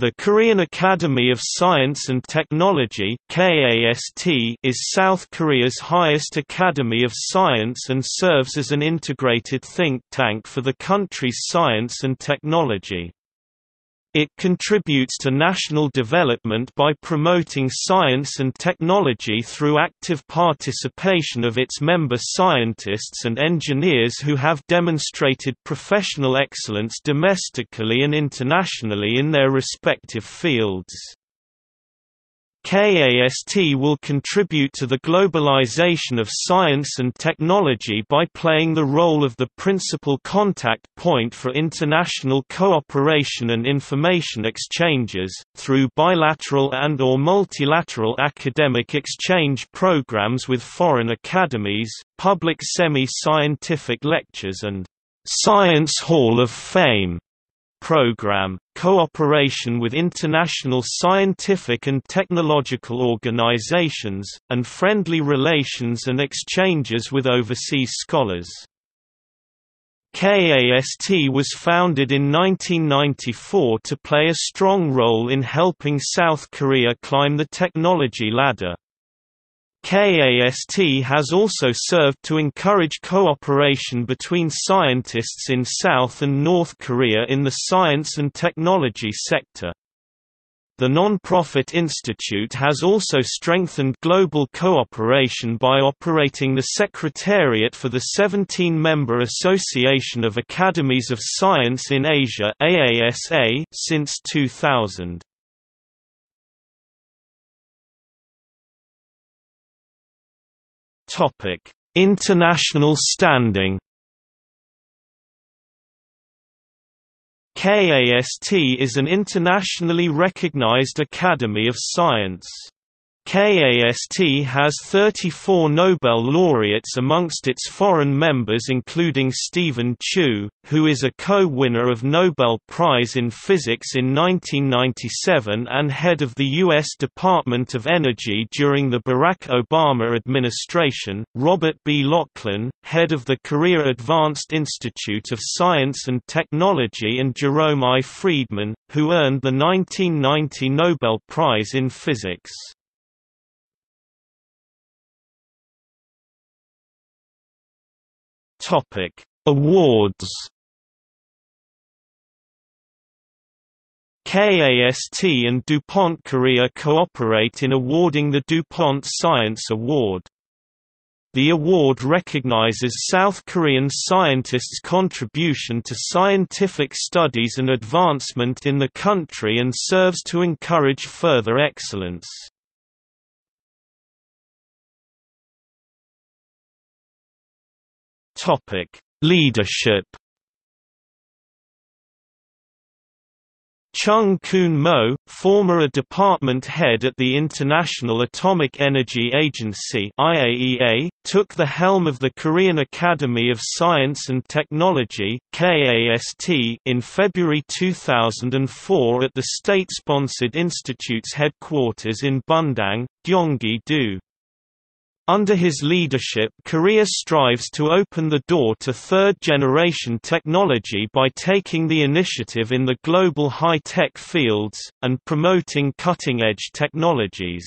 The Korean Academy of Science and Technology is South Korea's highest academy of science and serves as an integrated think tank for the country's science and technology. It contributes to national development by promoting science and technology through active participation of its member scientists and engineers who have demonstrated professional excellence domestically and internationally in their respective fields. KAST will contribute to the globalization of science and technology by playing the role of the principal contact point for international cooperation and information exchanges, through bilateral and or multilateral academic exchange programs with foreign academies, public semi-scientific lectures and «Science Hall of Fame» program, cooperation with international scientific and technological organizations, and friendly relations and exchanges with overseas scholars. KAST was founded in 1994 to play a strong role in helping South Korea climb the technology ladder. KAST has also served to encourage cooperation between scientists in South and North Korea in the science and technology sector. The non-profit institute has also strengthened global cooperation by operating the Secretariat for the 17-member Association of Academies of Science in Asia since 2000. Topic: International standing. KAST is an internationally recognized academy of science. KAST has 34 Nobel laureates amongst its foreign members including Stephen Chu, who is a co-winner of Nobel Prize in Physics in 1997 and head of the U.S. Department of Energy during the Barack Obama administration, Robert B. Laughlin, head of the Korea Advanced Institute of Science and Technology and Jerome I. Friedman, who earned the 1990 Nobel Prize in Physics. Topic: Awards. KAST and DuPont Korea cooperate in awarding the DuPont Science Award. The award recognizes South Korean scientists' contribution to scientific studies and advancement in the country and serves to encourage further excellence. Topic: Leadership. Chung Koon Mo, former a department head at the International Atomic Energy Agency (IAEA), took the helm of the Korean Academy of Science and Technology (KAST) in February 2004 at the state-sponsored institute's headquarters in Bundang, Gyeonggi-do. Under his leadership Korea strives to open the door to third-generation technology by taking the initiative in the global high-tech fields, and promoting cutting-edge technologies.